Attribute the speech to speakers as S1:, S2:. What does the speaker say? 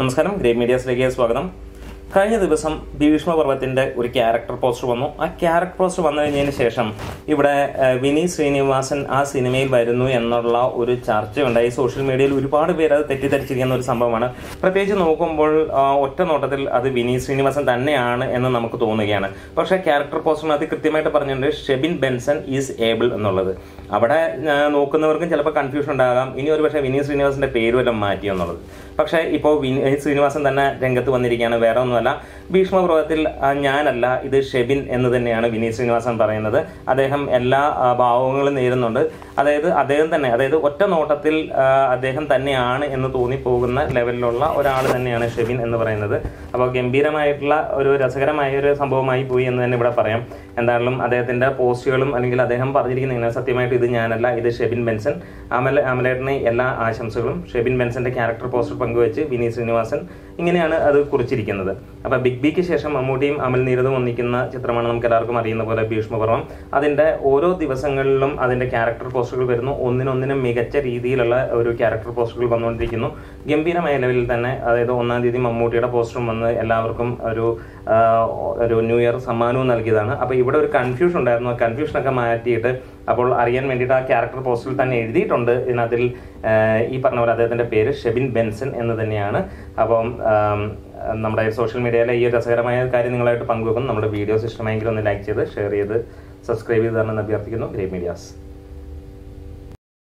S1: നമസ്കാരം ഗ്രേറ്റ് മീഡിയാസിലേക്ക് സ്വാഗതം. കഴിഞ്ഞ ദിവസം ഭീഷ്മപർവത്തിന്റെ ഒരു ക്യാരക്ടർ പോസ്റ്റർ വന്നു. ആ ക്യാരക്ടർ പോസ്റ്റർ വന്നു കഴിഞ്ഞതിന് ശേഷം ഇവിടെ വിനി ശ്രീനിവാസൻ ആ സിനിമയിൽ വരുന്നു എന്നുള്ള ഒരു ചർച്ചയുണ്ടായി സോഷ്യൽ മീഡിയയിൽ ഒരുപാട് പേര് അത് തെറ്റിദ്ധരിച്ചിരിക്കുന്ന ഒരു സംഭവമാണ്. പ്രത്യേകിച്ച് നോക്കുമ്പോൾ ഒറ്റ നോട്ടത്തിൽ അത് വിനി ശ്രീനിവാസൻ തന്നെയാണ് എന്ന് നമുക്ക് തോന്നുകയാണ്. പക്ഷേ ക്യാരക്ടർ പോസ്റ്ററിനകത്ത് കൃത്യമായിട്ട് പറഞ്ഞിട്ടുണ്ട് ഷെബിൻ ബെൻസൺ ഈസ് ഏബിൾ എന്നുള്ളത്. അവിടെ നോക്കുന്നവർക്കും ചിലപ്പോൾ കൺഫ്യൂഷൻ ഉണ്ടാകാം. ഇനി ഒരു പക്ഷേ വിനീത് ശ്രീനിവാസന്റെ പേര് വല്ലതും മാറ്റി എന്നുള്ളത്. പക്ഷേ ഇപ്പോൾ വിനീത് ശ്രീനിവാസൻ തന്നെ രംഗത്ത് വന്നിരിക്കുകയാണ്. വേറെ ഒന്നുമല്ല ഭീഷ്മപർവത്തിൽ ഞാനല്ല ഇത് ഷെബിൻ എന്ന് തന്നെയാണ് വിനീത് ശ്രീനിവാസൻ പറയുന്നത്. അദ്ദേഹം എല്ലാ ഭാവങ്ങളും നേരുന്നുണ്ട്. അതായത് അദ്ദേഹം തന്നെ അതായത് ഒറ്റ നോട്ടത്തിൽ അദ്ദേഹം തന്നെയാണ് എന്ന് തോന്നിപ്പോകുന്ന ലെവലിലുള്ള ഒരാൾ തന്നെയാണ് ഷെബിൻ എന്ന് പറയുന്നത്. അപ്പോൾ ഗംഭീരമായിട്ടുള്ള ഒരു രസകരമായ ഒരു സംഭവമായി പോയി എന്ന് തന്നെ ഇവിടെ പറയാം. എന്തായാലും അദ്ദേഹത്തിന്റെ പോസ്റ്റുകളും അല്ലെങ്കിൽ അദ്ദേഹം പറഞ്ഞിരിക്കുന്ന ഇങ്ങനെ സത്യമായിട്ട് ഇത് ഞാനല്ല ഇത് ഷെബിൻ ബെൻസൺ അമല അമലേട്ടന് എല്ലാ ആശംസകളും ഷെബിൻ ബെൻസന്റെ ക്യാരക്ടർ പോസ്റ്റർ പങ്കുവെച്ച് വിനീത് ശ്രീനിവാസൻ ഇങ്ങനെയാണ് അത് കുറിച്ചിരിക്കുന്നത്. അപ്പൊ ബിഗ് ബിക്ക് ശേഷം മമ്മൂട്ടിയും അമൽ നീരതും ഒന്നിക്കുന്ന ചിത്രമാണ് നമുക്ക് എല്ലാവർക്കും അറിയുന്ന പോലെ ഭീഷ്മപർവം അതിന്റെ ഓരോ ദിവസങ്ങളിലും അതിന്റെ ക്യാരക്ടർ പോസ്റ്ററുകൾ വരുന്നു. ഒന്നിനൊന്നിനും മികച്ച രീതിയിലുള്ള ഒരു ക്യാരക്ടർ പോസ്റ്ററുകൾ വന്നുകൊണ്ടിരിക്കുന്നു. ഗംഭീരമായ ലെവലിൽ തന്നെ അതായത് ഒന്നാം തീയതി മമ്മൂട്ടിയുടെ പോസ്റ്ററും വന്ന് എല്ലാവർക്കും ഒരു ഒരു ന്യൂ ഇയർ സമ്മാനവും നൽകിയതാണ്. അപ്പൊ ഇവിടെ ഒരു കൺഫ്യൂഷൻ ഉണ്ടായിരുന്നു. ആ കൺഫ്യൂഷനൊക്കെ മാറ്റിയിട്ട് അപ്പോൾ അറിയാൻ വേണ്ടിയിട്ട് ആ ക്യാരക്ടർ പോസ്റ്ററിൽ തന്നെ എഴുതിയിട്ടുണ്ട്. അതിൽ ഈ പറഞ്ഞ പോലെ അദ്ദേഹത്തിന്റെ പേര് ഷെബിൻ ബെൻസൺ എന്ന് തന്നെയാണ്. അപ്പം നമ്മുടെ സോഷ്യൽ മീഡിയയിലെ ഈ രസകരമായ കാര്യം നിങ്ങളായിട്ട് പങ്കുവെക്കുന്നു. നമ്മുടെ വീഡിയോസ് ഇഷ്ടമായെങ്കിൽ ഒന്ന് ലൈക്ക് ചെയ്ത് ഷെയർ ചെയ്ത് സബ്സ്ക്രൈബ് ചെയ്ത് തരണമെന്ന് അഭ്യർത്ഥിക്കുന്നു. Grey Medias.